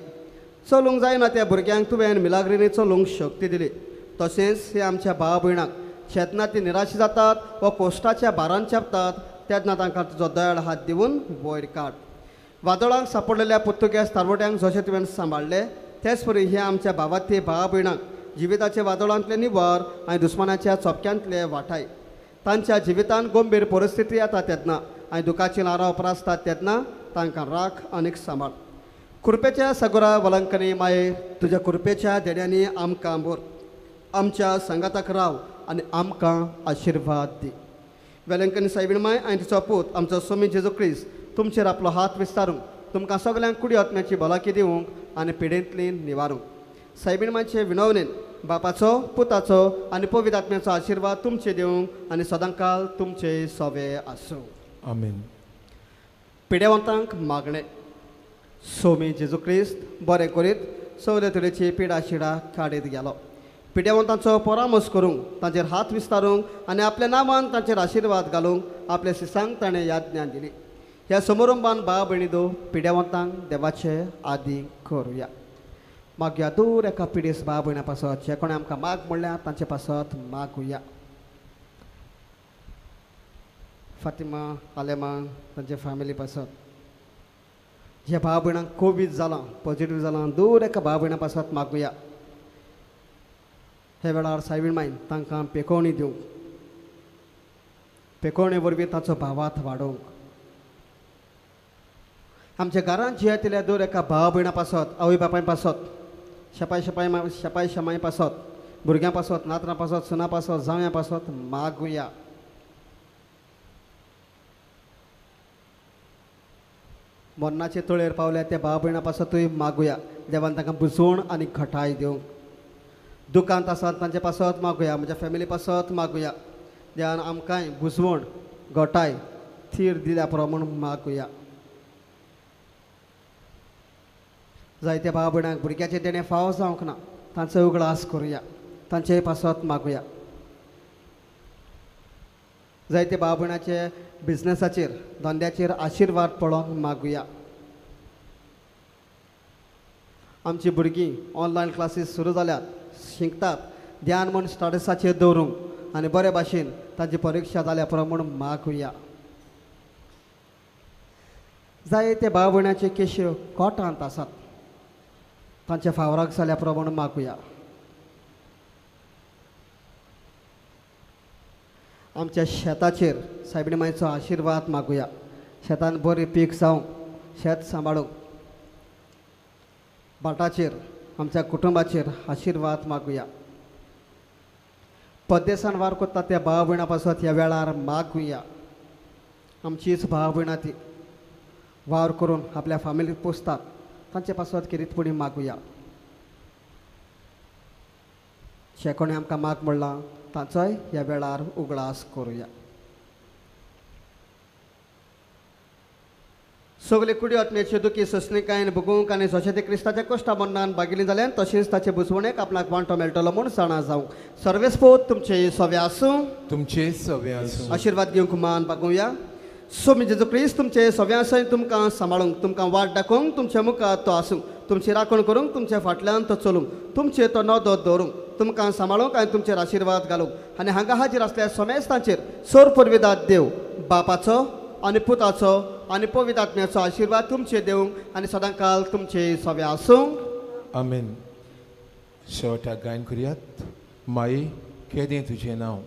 चलूंक जायना त्या भुरग्यांक तुवें मिलाग्रिणी चलूंक शक्ती दिली. तशेंच हे आमच्या भाव भयणांक शेतना ती निराशी जातात वा कोश्टाच्या भारान चेपतात तेन्ना तांकां तुजो दयाळ हात दिवन वयर काड. वादळांक सापडलेल्या पुर्तुगेज तारवट्यांक जशें तुवें सांबाळले. तेच परी हे आमच्या भावार्थी भावा भयणांक जिविताचे वादळांतले निवार आनी दुस्मानाच्या चोपक्यांतले वाटाय तांच्या जिवितांत गंभीर परिस्थिती येता तेन्ना आनी दुखाची लारां उपरासतात तेन्ना तांकां राख आनीक सांबाळ. कृपेच्या सगुरा वलंकनी माये तुज्या कृपेच्या देड्यांनी आमकां बोर. आमच्या संगाताक राव आनी आमकां आशिर्वाद दी. वेलंकनी सायबीण माय आनी तिचो पूत आमचो स्वामी जेजू क्रिस्त तुमचेर आपलो हात विस्तारूंक तुमकां सगल्यांक कुडी आत्म्याची भलाकी दिवंक आनी पिडेंतली निवारूंक. सायबीण मायचे विनवणेन बापाचो पुताचो आनी पवित्र आत्म्याचो आशिर्वाद तुमचे दिवंक आनी सदांकाल तुमचे सोवे आसूं. आमेन. पिडेवंतांक मागणें. सोमी जेजू क्रिस्त बरें करीत सगले तरेची पिडा शिडा काडीत गेलो. पिडेवंतांचो परामर्श करूंक तांचेर हात विस्तारूंक आनी आपल्या नांवान तांचेर आशिर्वाद घालूंक आपल्या सिसांक ताणें याज्ञा दिली. ह्या समारंभान भाव भयणी दो पिड्यावंतांक देवाचे आदी करुया मागया दूर एका पिडेस भाव भयण्या पासत जे कोणें आमकां माग म्हणल्यार तांचे पासत मागुया फातिमा आलेमा तांचे फॅमिली पासत जे भाव भयणांक कोवीड जालां पॉझिटीव जालां दूर एका भाव भयणा पासत मागुया हे वेळार सायबीण मायन तांकां पेकोवणी दिवंक पेकोवणे वरवीं ताचो भावार्थ वाडोवंक आमच्या घरांत जियेंतल्या दर एका भाव भयणा पासत आवय बापाय पासत शेपाय शेपाय शेपाय शेमाय पासत भुरग्यां पासत नातरां पासत सुना पासत जावयां पासत मागुया. मरणाचे तळेर पावल्या त्या भाव भयणा पासतूय मागुया. देवान तांकां बुजवण आनी घटाय दिवंक दुकांत आसात तांचे पासत मागुया म्हज्या फॅमिली पासत मागुया. देवान आमकांय बुजवण घटाय थीर दिल्या प्रमाण मागुया. जायत्या भाव भयणांक भुरग्याचे देणे फाव जावंक ना. तांचो उगडास करुया. तांचे पासत मागुया. जायते भाव बिझनेसाचेर धंद्याचेर आशिर्वाद पडोंक मागुया. आमची भुरगीं ऑनलायन क्लासीस सुरू जाल्यात शिकतात ध्यान म्हण स्टाटसाचेर दवरूंक आनी बरे भाशेन तांची परीक्षा जाल्या प्रमाण मागुया. जायते भाव भयणाचे केश्यो कोटांत आसात. तांच्या फावराक जाल्या प्रमाण मागुया. आमच्या शेताचेर सायबीण मायचो आशिर्वाद मागुया. शेतान बरें पीक जावं शेत सांबाळूंक भाटाचेर आमच्या कुटुंबाचेर आशिर्वाद मागुया. पद्देसान वार कोत्ता त्या भाव भयणा पासत ह्या वेळार मागुया. आमचीच भाव भयणां ती वावर करून आपल्या फॅमिलीक पोसतात. तांचे पासत किरीतपणी मागुया जे कोणें आमकां माग म्हणलां तांचोय ह्या वेळार उगडास करुया सगले कुडी आत्म्याचे दुखी सस्निकायेन भोगूंक आनी जशें ते क्रिस्ताच्या कश्टा मन्नान बागिली जाल्यान तशेंच ताचे बुजवणेक आपणाक वांटो मेळटलो म्हूण जाणा जावं सर्वेस्पोत तुमचे सवे आसूं तुमचे सवे आसूं आशिर्वाद घेवंक मान बागुया सो मी जेजू क्रिस्त तुमचे सगळ्यांसय तुमकां सांबाळूंक तुमकां वाट दाखोवंक तुमच्या मुखार तो आसूंक तुमची राखण करूंक तुमच्या फाटल्यान तो चलूंक तुमचे तो नदो दवरूंक तुमकां सांबाळूंक आनी तुमचेर आशिर्वाद घालूंक आनी हांगा हाजीर आसल्या समेस्तांचेर सोर पुर्विदात देव बापाचो आनी पुताचो आनी पवित्रात्म्याचो आशिर्वाद तुमचे देवंक आनी सदां काल तुमचे सवे आसूंक आमीन शेवटाक गायन करुयात माई केदें तुजें नांव